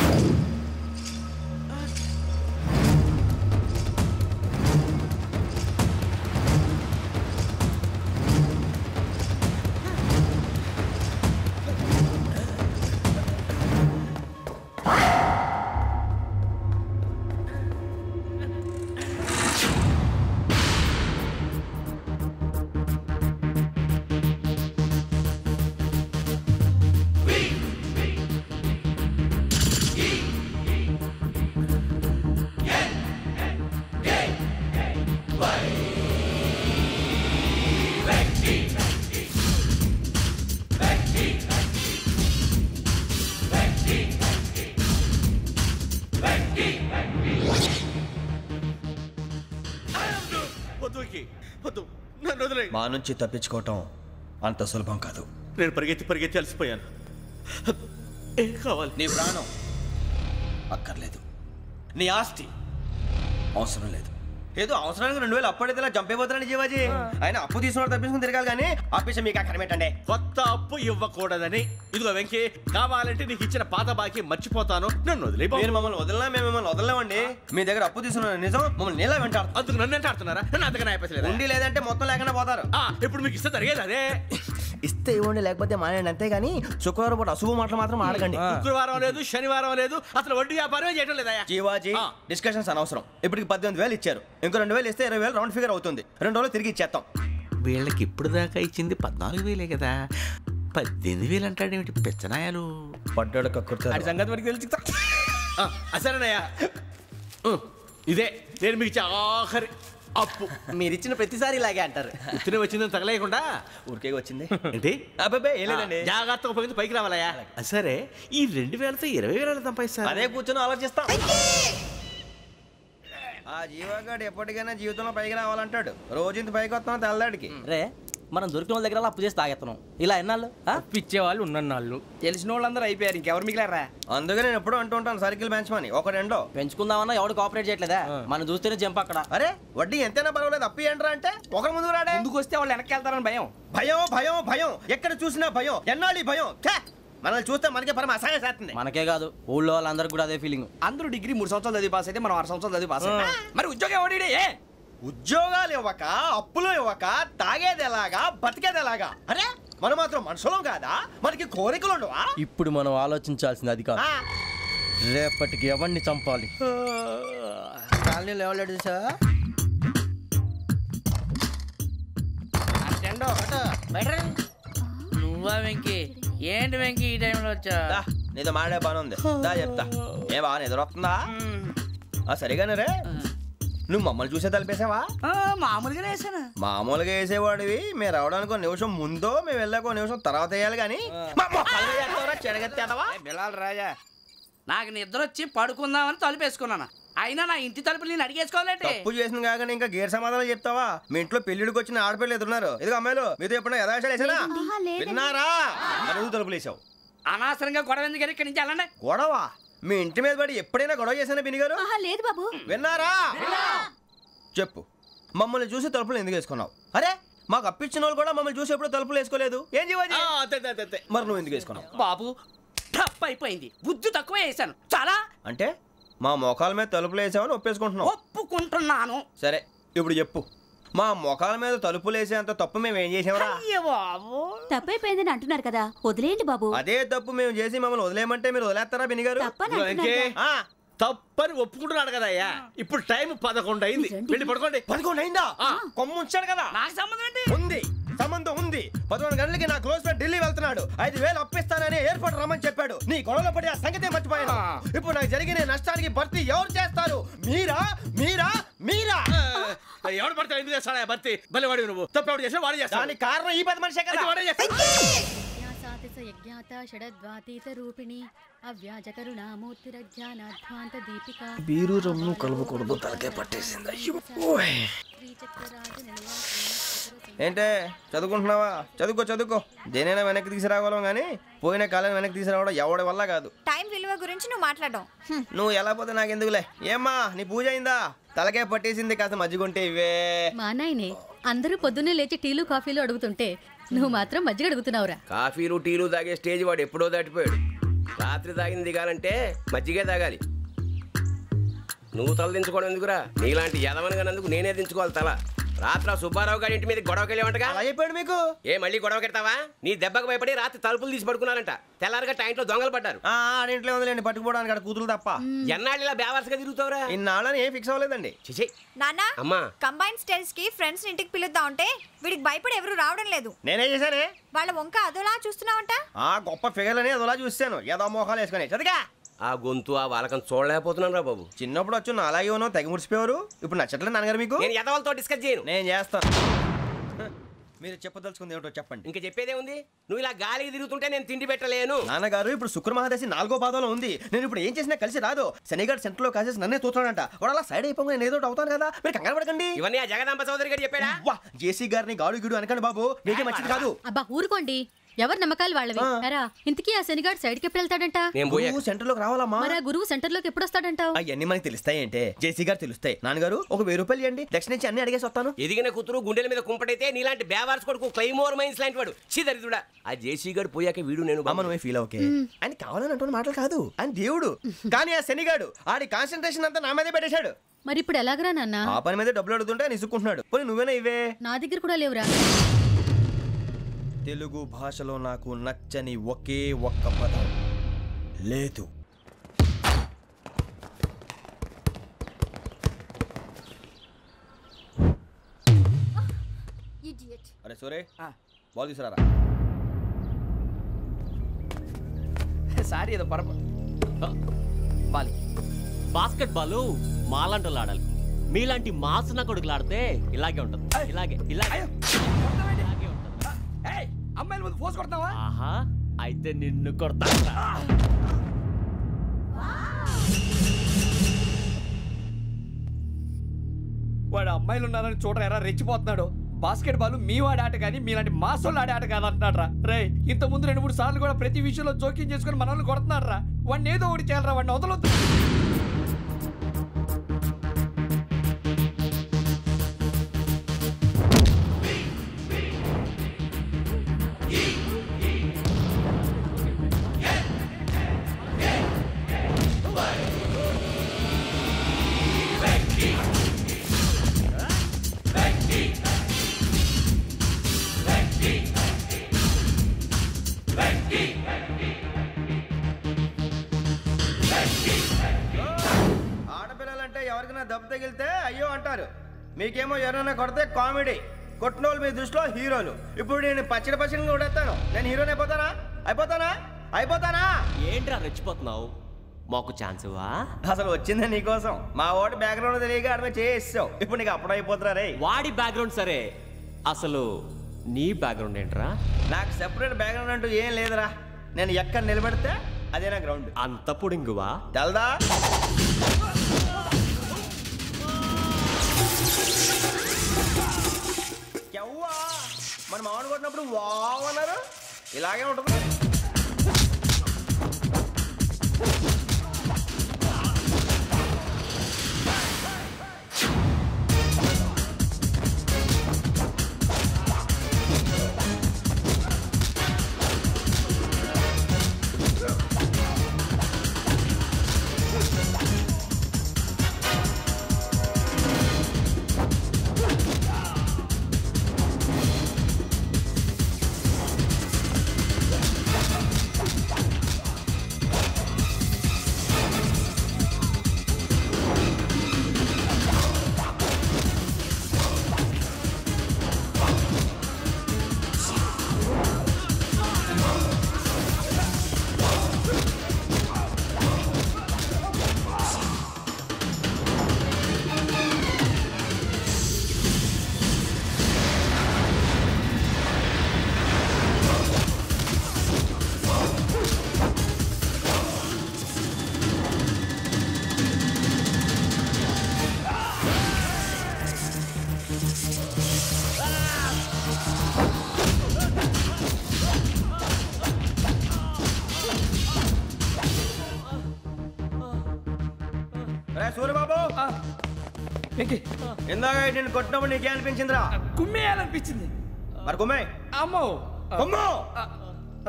you మా నుంచి తప్పించుకోవటం అంత సులభం కాదు. నేను పరిగెత్తి పరిగెత్తి అలసిపోయాను. ఏం కావాలి? నీ ప్రాణం అక్కర్లేదు. నీ ఆస్తి అవసరం లేదు. ఏదో అవసరానికి రెండు వేలు అప్పటితే ఇలా చంపేపోతున్నాడు జీవాజీ. ఆయన అప్పు తీసుకున్నాడు తప్పించుకుని తిరగాలి కానీ ఆపేసి మీకు అక్కడ పెట్టండి. కొత్త అప్పు ఇవ్వకూడదని. ఇదిగో వెంకీ కావాలంటే నీకు ఇచ్చిన పాత బాకీ మర్చిపోతాను. నన్ను వదిలే మీరు మమ్మల్ని వదలనా? మేము మిమ్మల్ని వదలలేమండి. మీ దగ్గర అప్పు తీసుకున్న నిజం మమ్మల్ని నీలా వెంటాడుతుంది. అందుకు నన్ను ఎంత ఆడుతున్నారా నన్ను అంతగా అయిపోతలేదు ఉండి లేదంటే మొత్తం లేకుండా పోతారు. ఇప్పుడు మీకు ఇస్తే జరిగేది అదే. ఇస్తే ఇవ్వండి లేకపోతే మానేయండి అంతేగాని శుక్రవారం పూట అశుభ మాటలు మాత్రం ఆడకండి. శుక్రవారం లేదు శనివారం లేదు అసలు వడ్డీ వ్యాపారం చేయటం లేదా జీవాజీ డిస్కషన్స్ అనవసరం. ఇప్పటికి పద్దెనిమిది వేలు ఇచ్చారు. ఇంకో రెండు వేలు ఇస్తే ఇరవై వేలు రౌండ్ ఫిగర్ అవుతుంది. రెండు రోజులు తిరిగి ఇచ్చేస్తాం. వీళ్ళకి ఇప్పుడు దాకా ఇచ్చింది పద్నాలుగు వేలే కదా. పద్దెనిమిది వేలు అంటాడేమిటి పెచ్చనాయాలు? పడ్డాడు కక్కుర్తాడు సంగతి వరకు తెలిసి అసలేనయ్యా ఉం, ఇదే నేను మీకు ఇచ్చే ఆఖరి అప్పు. మీరు ఇచ్చిన ప్రతిసారి ఇలాగే అంటారు. ఉత్తినే వచ్చిందని తగలేయకుండా? ఊరికే వచ్చింది. ఏంటి? అబ్బాబే ఏం లేదండి. జాగ్రత్తగా ఉపయోగించి పైకి రావాలయ్యా. ఆ, సరే ఈ రెండు వేలతో ఇరవై వేల సంపాదిస్తారు. అదే కూర్చొని ఆలోచిస్తాం. ఆ జీవగాడు ఎప్పటికైనా జీవితంలో పైకి రావాలంటాడు. రోజు ఇంత పైకి వస్తాం తెల్లడికి రే మనం దొరికిన వాళ్ళ దగ్గర అప్పు చేసి తాగెత్తనం ఇలా ఎన్నాళ్ళు? పిచ్చే వాళ్ళు ఉన్నన్నాళ్ళు. తెలిసిన వాళ్ళందరూ అయిపోయారు ఇంకెవరు మిగిలారా? అందుకే నేను ఎప్పుడూ అంటూ ఉంటాను సర్కిల్ బెంచ్ మని. ఒక రెండో. పెంచుకుందామన్నా ఎవడు కోఆపరేట్ చేయట్లేదా? మనం చూస్తేనే జంప్ అక్కడ. అరే వడ్డీ ఎంతైనా పర్వాలేదు అప్పు ఏంట్రా అంటే. ఒకరి ముందు రాడే. ముందుకు వస్తే వాళ్ళు వెనక్కి వెళ్తారని భయం. భయం భయం భయం. ఎక్కడ చూసినా భయం ఎన్నాళ్ళు భయం. ఛే! మనల్ని చూస్తే మనకే పరమ అసహాయం చేస్తుంది. మనకే కాదు ఊళ్ళో వాళ్ళందరికీ కూడా అదే ఫీలింగ్ అందరూ డిగ్రీ మూడు సంవత్సరాలు చదివి పాస్ అయితే మనం ఆరు సంవత్సరాలు చదివి పాస్. మరి ఉద్యోగం ఎవడి ఏ? ఉద్యోగాలు ఇవ్వక అప్పులు ఇవ్వక తాగేది ఎలాగా బతికేది ఎలాగా? అరే మనం మాత్రం మనుషులం కాదా? మనకి కోరికలు ఉండవా? ఇప్పుడు మనం ఆలోచించాల్సింది అది కాదు. రేపటికి ఎవరిని చంపాలి? కాలనీలో ఎవరు సార్? నువ్వా వెంకీ? ఏంటి వెంకీ ఈ టైంలో వచ్చా దా, నీతో మాడే పని ఉంది. దా చెప్తా. ఏ బాగా నిద్రొస్తుందా ఆ సరిగానే రే. నువ్వు మమ్మల్ని చూసే తలిపేసావా? మామూలుగానే వేసాను. మామూలుగా వేసేవాడివి. మేము రావడానికి ఒక నిమిషం ముందో మేము వెళ్ళాక ఒక నిమిషం తర్వాత వేయాలి కానీ. బిలాల్ రాజా నాకు నిద్ర వచ్చి పడుకుందామని తలుపేసుకున్నాను. అయినా నా ఇంటి తలుపులు నేను అడిగేసుకోవాలంటే. తప్పు చేసిన కాక ఇంకా గేర్ సమాధానం చెప్తావా? మీ ఇంట్లో పెళ్ళిడికి వచ్చిన ఆడపిల్లలు ఎదురున్నారు. ఇది అమ్మాయిలు మీతో ఎప్పుడైనా యథాశాలు వేసానా విన్నారా? తలుపులు వేసావు. అనవసరంగా గొడవ ఎందుకు ఇక్కడి నుంచి వెళ్ళండి. గొడవ? మీ ఇంటి మీద పడి ఎప్పుడైనా గొడవ చేశానా బిని గారు? లేదు బాబు. విన్నారా? చెప్పు. మమ్మల్ని చూసి తలుపులు ఎందుకు వేసుకున్నావు? అరే మాకు అప్పించిన వాళ్ళు కూడా మమ్మల్ని చూసి ఎప్పుడు తలుపులు వేసుకోలేదు. ఏం చేయాలి మరి నువ్వు ఎందుకు వేసుకున్నావు? బాబు టప్ అయిపోయింది. బుద్ధి తక్కువ వేసాను చాలా? అంటే మా మోకాల మీద తలుపులు వేసామని ఒప్పేసుకుంటున్నావు. ఒప్పుకుంటున్నాను. సరే ఇప్పుడు చెప్పు. మా మొఖాల మీద తలుపులు వేసేంత తప్పు మేము ఏం చేసామరా అయ్యో బాబు. తప్పైపోయిందని అంటున్నారు కదా వదిలేయండి బాబు. అదే తప్పు మేము చేసి మమ్మల్ని వదిలేయమంటే మీరు వదిలేస్తారా బిని గారు? తప్పని అంటున్నారు తప్పని ఒప్పుకుంటున్నాడు కదా అయ్యా. ఇప్పుడు టైం పదకొండు అయింది. వెళ్ళి పడుకోండి. పదకొండు అయిందా? కొమ్ము ఉంచాడు కదా. నాకు సంబంధం ఏంటి? ఉంది. సంబంధం ఉంది. పదకొండు గంటలకి నా క్లోజ్ ఫ్రెండ్ ఢిల్లీ వెళ్తున్నాడు. ఐదు వేలు అప్పిస్తానని ఎయిర్పోర్ట్ రమ్మని చెప్పాడు. నీ గొడవలో పడి ఆ సంగతే మర్చిపోయాను. ఇప్పుడు నాకు జరిగిన నష్టానికి భర్తీ ఎవరు చేస్తారు? మీరా? మీరా? మీరా? ఎవడు పడితే ఎందుకు చేస్తాడా భర్తీ? భలే వాడి నువ్వు. తప్పు ఎవడు చేసినా వాడు చేస్తాడు. దానికి కారణం ఈ పది మనిషే కదా. వాడే బీరు రమ్ము కలవకూడదు తలకే పట్టేసింది. ఏంటే చదువుకుంటున్నావా? చదువుకో చదువుకో. దేనైనా వెనక్కి తీసుకురావాలం కానీ పోయిన కాలం వెనక్కి తీసుకురావడం ఎవడి వల్ల కాదు. టైం విలువ గురించి నువ్వు మాట్లాడడం. నువ్వు ఎలా పోతే నాకు ఎందుకులే ఏమ్మా నీ పూజ అయిందా? తలకే పట్టేసింది కాస్త మజ్జిగుంటే ఇవే. మా నాయనే అందరూ పొద్దున్నే లేచి టీలు కాఫీలు అడుగుతుంటే నువ్వు మాత్రం మజ్జిగ అడుగుతున్నావురా. కాఫీలు టీలు తాగే స్టేజ్ వాడు ఎప్పుడో దాటిపోయాడు. రాత్రి తాగింది దిగాలంటే మజ్జిగే తాగాలి. నువ్వు తల దించుకోవడం ఎందుకురా? నీలాంటి యదవనగానందుకు నేనే దించుకోవాలి తల. రాత్రి సుబ్బారావు గారి ఇంటి మీద గొడవకి వెళ్ళేవంటగా అలా చెప్పాడు మీకు? ఏ మళ్ళీ గొడవ కెడతావా? నీ దెబ్బకు భయపడి రాత్రి తలుపులు తీసి పడుకున్నారంట. తెల్లారగా టైంట్లో దొంగలు పడ్డారు. ఆ ఆడింట్లో ఉందిలేండి పట్టుకుపోవడానికి అక్కడ కూతురు తప్ప. ఎన్నాళ్ళు ఇలా బేవర్స్గా తిరుగుతావురా? ఇన్నాళ్ళని ఏం ఫిక్స్ అవ్వలేదండి. చిచి నాన్న అమ్మా. కంబైన్ స్టైల్స్కి ఫ్రెండ్స్ ఇంటికి పిలుద్దాం అంటే వీడికి భయపడి ఎవరు రావడం లేదు. నేనే చేశానే? వాళ్ళ వంక అదోలా చూస్తున్నావంట? ఆ గొప్ప ఫిగర్లని అదోలా చూస్తాను. ఏదో మోహాలు వేసుకొని. చదిగా ఆ గొంతు ఆ వాలకం చూడలేకపోతున్నాను రా బాబు. చిన్నప్పుడు వచ్చి నా అలాగే ఉన్నావు తెగ ముడిచిపోయారు ఇప్పుడు నచ్చట్లేదు నాన్నగారు మీకు? నేను యదవలతో డిస్కస్ చేయను. నేను చేస్తాను మీరు చెప్పదలుచుకుంది ఏమిటో చెప్పండి. ఇంకా చెప్పేదే ఉంది? నువ్వు ఇలా గాలికి తిరుగుతుంటే నేను తిండి పెట్టలేను. నాన్నగారు ఇప్పుడు శుక్ర మహాదశి నాలుగో పాదంలో ఉంది. నేను ఇప్పుడు ఏం చేసినా కలిసి రాదు. శనిగారు సెంటర్లో కాసేసి నన్నే చూస్తాడంట వాడు అలా సైడ్ అయిపోయి నేను ఏదో ఒకటి అవుతాను కదా? మీరు కంగారు పడకండి. ఇవన్నీ ఆ జగదాంబ చౌదరి గారు చెప్పాడా? వా జేసీ గారిని గాడు గిడు అనకండి బాబు. మీకే మంచిది కాదు. అబ్బా ఊరుకోండి. ఎవరి నమ్మకాలు వాళ్ళవి? ఎరా ఇంతకీ ఆ శనిగాడు సైడ్కి ఎప్పుడు వెళ్తాడంట? గురువు సెంటర్లోకి రావాలమ్మా. మరి ఆ గురువు సెంటర్లోకి ఎప్పుడు వస్తాడంటావు? అవన్నీ మనకి తెలుస్తాయి అంటే జేసీ గారు తెలుస్తాయి. నాన్నగారు ఒక వెయ్యి రూపాయలు ఇవ్వండి. దక్షిణ నుంచి అన్ని అడిగేసి వస్తాను. ఎదిగిన కూతురు గుండెల మీద కుంపటైతే నీలాంటి బేవార్స్ కొడుకు క్లైమోర్ మైన్స్ లాంటి వాడు. చీదరిదుడా ఆ జేసీ గారు పోయాక వీడు నేను నువ్వే ఫీల్ ఓకే ఆయన కావాలని అంటున్న మాటలు కాదు. ఆయన దేవుడు. కానీ ఆ శనిగాడు ఆడి కాన్సన్ట్రేషన్ అంతా నా మీదే పెట్టేశాడు. మరి ఇప్పుడు ఎలాగరా నాన్న? ఆ పని మీద డబ్బులు అడుగుతుంటే ఆయన ఇసుక్కుంటున్నాడు. పోనీ నువ్వేనా ఇవే? నా దగ్గర కూడా లేవురా. తెలుగు భాషలో నాకు నచ్చని ఒకే ఒక్క పదం. లేదు. అరే సూరే బాల్ తీసుకురారా? సారీ ఏదో పొరపా బాలి. బాస్కెట్ బాల్ మాలాంటి ఆడాలి. మీలాంటి మాసన కొడుకులు ఆడితే ఇలాగే ఉంటుంది. ఇలాగే ఇలాగే. అమ్మాయిల ముందు ఫోర్స్ కొడతావా? ఆహా అయితే నిన్ను కొడతా. వాడు అమ్మాయిలు ఉన్నారని చూడరా ఎరా రెచ్చిపోతున్నాడు. బాస్కెట్ బాల్ మీ వాడి ఆట కానీ మీలాంటి మాసోళ్ళు ఆడే ఆట కాదు అంటున్నాడు రా ఇంత ముందు రెండు మూడు సార్లు కూడా ప్రతి విషయంలో జోక్యం చేసుకుని మన వాళ్ళు కొడుతున్నాడు రా వాడిని ఏదో ఒకటి చేయాలరా వాడిని వదలొద్దు. ఆడపిల్లలంటే ఎవరికైనా దెబ్బ తగిలితే అయ్యో అంటారు. మీకేమో ఎవరైనా కొడితే కామెడీ. కొట్టినోళ్ళు మీ దృష్టిలో హీరోలు. ఇప్పుడు నేను పచ్చడి పచ్చడి కొడేస్తాను నేను హీరోని అయిపోతానా? అయిపోతానా? అయిపోతానా? ఏంట్రా రెచ్చిపోతున్నావు? మాకు ఛాన్స్ ఇవ్వా? అసలు వచ్చిందే నీకోసం. మా ఓటు బ్యాక్గ్రౌండ్ తెలియక ఆడమే చేసావు ఇప్పుడు నీకు అప్పుడు అయిపోతున్నా రే. వాడి బ్యాక్గ్రౌండ్ సరే. అసలు నీ బ్యాక్గ్రౌండ్ ఏంట్రా? నాకు సెపరేట్ బ్యాక్గ్రౌండ్ అంటూ ఏం లేదురా. నేను ఎక్కడ నిలబడితే అదే నా గ్రౌండ్ అంత పుడింగువా? తెల్దా? ఎవ్వా మన మామిడి కొట్టినప్పుడు వావ్ అన్నారు. ఇలాగే ఉంటుంది. ఇందాక నేను కొట్టినప్పుడు నీకే అనిపించిందిరా? కుమ్మేయాలనిపించింది మరి కుమ్మే అమ్మో. కుమ్ము.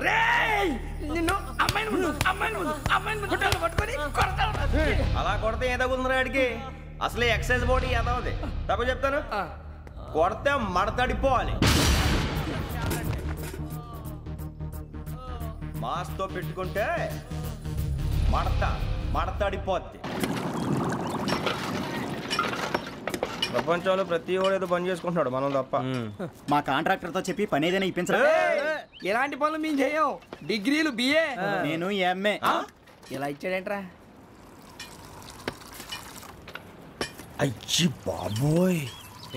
రేయ్. నిన్ను అమ్మాయిని ముందు అమ్మాయిని ముందు అమ్మాయిని గుడ్డలు పట్టుకొని కొడతాను. అలా కొడితే ఏదో ఉందిరా ఆడికి. అసలే ఎక్సైజ్ బాడీ ఏదో ఉంది. తప్ప చెప్తాను? కొడితే మడతడిపోవాలి. మాస్తో పెట్టుకుంటే మడత మడతడిపోద్ది. ప్రపంచంలో ప్రతి వాడు ఏదో పని చేసుకుంటున్నాడు మనం తప్ప. మా కాంట్రాక్టర్తో చెప్పి పని ఏదైనా ఇప్పించరా ఎలాంటి పనులు మేము చేయం. డిగ్రీలు బిఏ నేను ఎంఏ ఇలా ఇచ్చాడేంట్రా? అయ్యి బాబోయ్.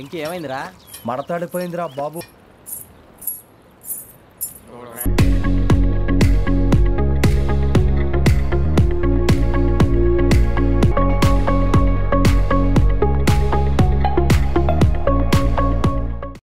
ఇంకేమైందిరా? మడతాడిపోయిందిరా బాబు.